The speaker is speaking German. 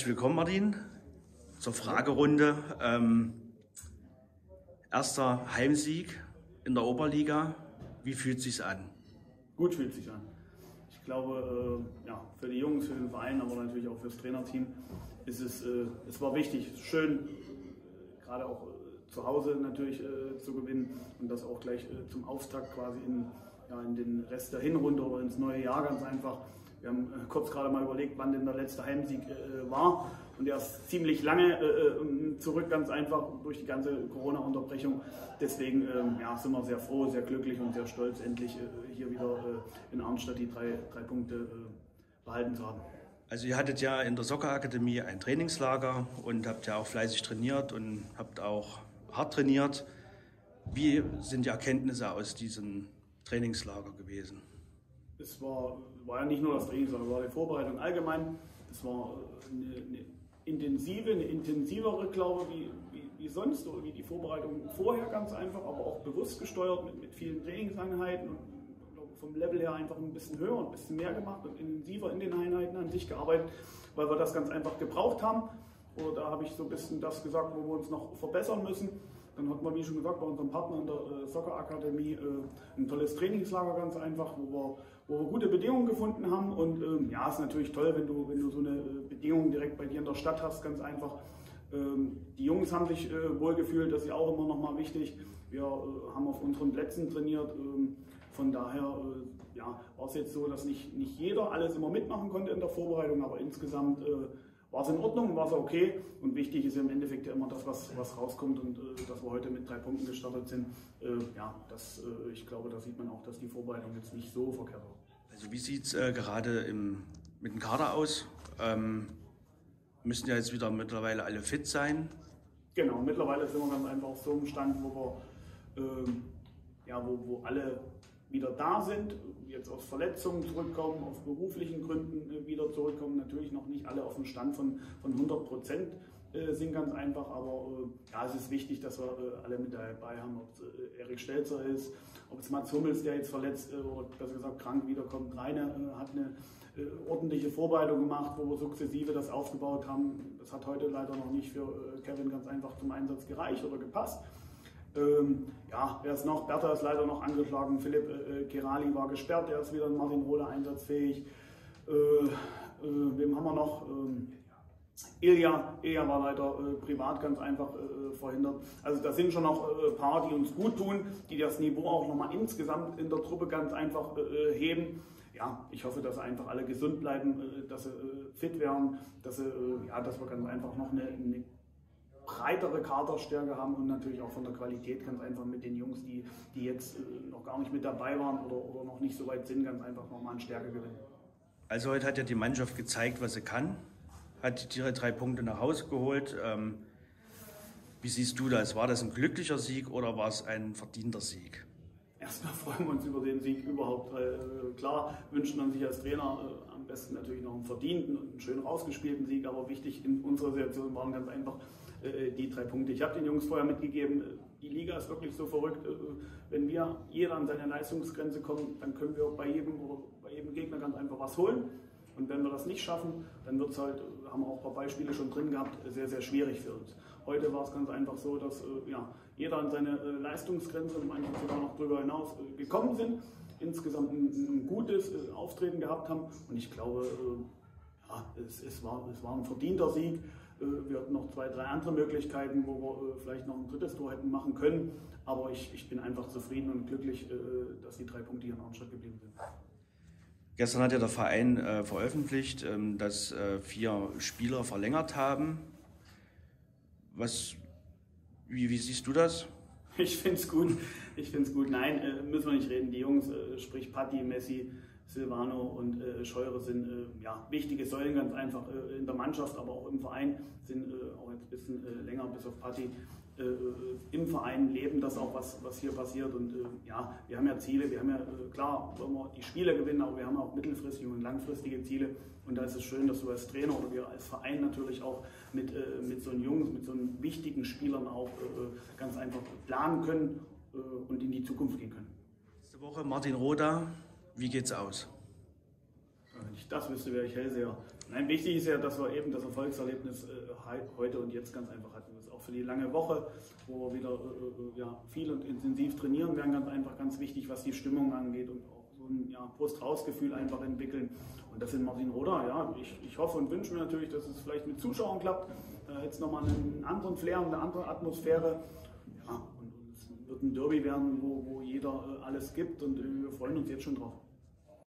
Herzlich willkommen, Martin, zur Fragerunde. Ähm, erster Heimsieg in der Oberliga. Wie fühlt es sich an? Gut fühlt sich an. Ich glaube, äh, ja, für die Jungs, für den Verein, aber natürlich auch fürs Trainerteam ist es, äh, es war wichtig, schön, gerade auch äh, zu Hause natürlich äh, zu gewinnen und das auch gleich äh, zum Auftakt quasi in, ja, in den Rest der Hinrunde oder ins neue Jahr ganz einfach. Wir haben äh, kurz gerade mal überlegt, wann denn der letzte Heimsieg äh, war. Und der ist ziemlich lange äh, äh, zurück, ganz einfach durch die ganze Corona-Unterbrechung. Deswegen ähm, ja, sind wir sehr froh, sehr glücklich und sehr stolz, endlich äh, hier wieder äh, in Arnstadt die drei, drei Punkte äh, behalten zu haben. Also ihr hattet ja in der Soccer-Akademie ein Trainingslager und habt ja auch fleißig trainiert und habt auch hart trainiert. Wie sind die Erkenntnisse aus diesem Trainingslager gewesen? Es war, war ja nicht nur das Training, sondern war die Vorbereitung allgemein. Es war eine, eine intensive, eine intensivere, glaube ich, wie, wie, wie sonst oder wie die Vorbereitung vorher ganz einfach, aber auch bewusst gesteuert mit, mit vielen Trainingseinheiten und vom Level her einfach ein bisschen höher und ein bisschen mehr gemacht und intensiver in den Einheiten an sich gearbeitet, weil wir das ganz einfach gebraucht haben. Oder da habe ich so ein bisschen das gesagt, wo wir uns noch verbessern müssen. Dann hat man, wie schon gesagt, bei unserem Partner in der äh, Soccer Akademie äh, ein tolles Trainingslager ganz einfach, wo wir, wo wir gute Bedingungen gefunden haben. Und ähm, ja, ist natürlich toll, wenn du, wenn du so eine äh, Bedingung direkt bei dir in der Stadt hast, ganz einfach. Ähm, die Jungs haben sich äh, wohlgefühlt, das ist ja auch immer nochmal wichtig. Wir äh, haben auf unseren Plätzen trainiert. Ähm, von daher äh, ja, war es jetzt so, dass nicht, nicht jeder alles immer mitmachen konnte in der Vorbereitung, aber insgesamt äh, war es in Ordnung, war es okay. Und wichtig ist ja im Endeffekt ja immer das, was, was rauskommt und äh, dass wir heute mit drei Punkten gestartet sind. Äh, ja, das, äh, ich glaube, da sieht man auch, dass die Vorbereitung jetzt nicht so verkehrt war. Also wie sieht es äh, gerade im, mit dem Kader aus? Ähm, müssen ja jetzt wieder mittlerweile alle fit sein. Genau, mittlerweile sind wir ganz einfach auf so einem Stand, wo wir, ähm, ja, wo, wo alle wieder da sind, jetzt aus Verletzungen zurückkommen, aus beruflichen Gründen äh, wieder zurückkommen. Natürlich noch nicht alle auf dem Stand von, von 100 Prozent äh, sind ganz einfach, aber äh, ja, es ist wichtig, dass wir alle mit dabei haben, ob es Erik Stelzer ist, ob es Mats Hummels, der jetzt verletzt oder besser gesagt krank wiederkommt. Rainer äh, hat eine ordentliche Vorbereitung gemacht, wo wir sukzessive das aufgebaut haben. Das hat heute leider noch nicht für Kevin ganz einfach zum Einsatz gereicht oder gepasst. Ähm, ja, wer ist noch? Bertha ist leider noch angeschlagen. Philipp äh, Gerali war gesperrt, der ist wieder in Martin Rohle einsatzfähig. Äh, äh, wem haben wir noch? Ähm, Ilja, Ilja war leider äh, privat ganz einfach äh, verhindert. Also da sind schon noch äh, paar, die uns gut tun, die das Niveau auch nochmal insgesamt in der Truppe ganz einfach äh, heben. Ja, ich hoffe, dass einfach alle gesund bleiben, äh, dass sie äh, fit werden, dass, sie, äh, ja, dass wir ganz einfach noch eine, eine breitere Kaderstärke haben und natürlich auch von der Qualität ganz einfach mit den Jungs, die, die jetzt äh, noch gar nicht mit dabei waren oder, oder noch nicht so weit sind, ganz einfach nochmal an Stärke gewinnen. Also heute hat ja die Mannschaft gezeigt, was sie kann, hat ihre drei Punkte nach Hause geholt. Ähm, wie siehst du das? War das ein glücklicher Sieg oder war es ein verdienter Sieg? Erstmal freuen wir uns über den Sieg überhaupt. Weil, äh, klar wünscht man sich als Trainer äh, am besten natürlich noch einen verdienten und einen schön rausgespielten Sieg, aber wichtig in unserer Situation waren ganz einfach die drei Punkte. Ich habe den Jungs vorher mitgegeben, äh, die Liga ist wirklich so verrückt. Äh, wenn wir jeder an seine Leistungsgrenze kommen, dann können wir bei jedem bei jedem Gegner ganz einfach was holen. Und wenn wir das nicht schaffen, dann wird es halt, äh, haben wir auch ein paar Beispiele schon drin gehabt, sehr, sehr schwierig für uns. Heute war es ganz einfach so, dass äh, ja, jeder an seine äh, Leistungsgrenze und manche sogar noch darüber hinaus äh, gekommen sind, insgesamt ein, ein gutes äh, Auftreten gehabt haben. Und ich glaube, äh, ja, es, es, war, es war ein verdienter Sieg. Äh, Wir hatten noch zwei, drei andere Möglichkeiten, wo wir äh, vielleicht noch ein drittes Tor hätten machen können. Aber ich, ich bin einfach zufrieden und glücklich, äh, dass die drei Punkte hier in Arnstadt geblieben sind. Gestern hat ja der Verein äh, veröffentlicht, ähm, dass äh, vier Spieler verlängert haben. Was, wie, wie siehst du das? Ich finde es gut. Ich finde es gut. Nein, äh, müssen wir nicht reden. Die Jungs, sprich Patti, Messi, Silvano und äh, Scheure sind äh, ja, wichtige Säulen ganz einfach äh, in der Mannschaft, aber auch im Verein, sind äh, auch jetzt ein bisschen äh, länger bis auf Patti äh, im Verein, leben das auch, was, was hier passiert. Und ja, wir haben ja Ziele, wir haben ja, klar, wollen wir die Spiele gewinnen, aber wir haben auch mittelfristige und langfristige Ziele. Und da ist es schön, dass du als Trainer oder wir als Verein natürlich auch mit, mit so einen Jungs, mit so einen wichtigen Spielern auch ganz einfach planen können und in die Zukunft gehen können. Nächste Woche Martin Roda. Wie geht's aus? Wenn ich das wüsste, wäre ich Hellseher. Nein, wichtig ist ja, dass wir eben das Erfolgserlebnis äh, heute und jetzt ganz einfach hatten. Das ist auch für die lange Woche, wo wir wieder äh, ja, viel und intensiv trainieren werden, ganz einfach ganz wichtig, was die Stimmung angeht und auch so ein ja, Brust-Raus-Gefühl einfach entwickeln. Und das in Martin Roder, ja, ich, ich hoffe und wünsche mir natürlich, dass es vielleicht mit Zuschauern klappt. Da jetzt nochmal einen anderen Flair, eine andere Atmosphäre. Ja, und, und es wird ein Derby werden, wo, wo jeder äh, alles gibt und äh, wir freuen uns jetzt schon drauf.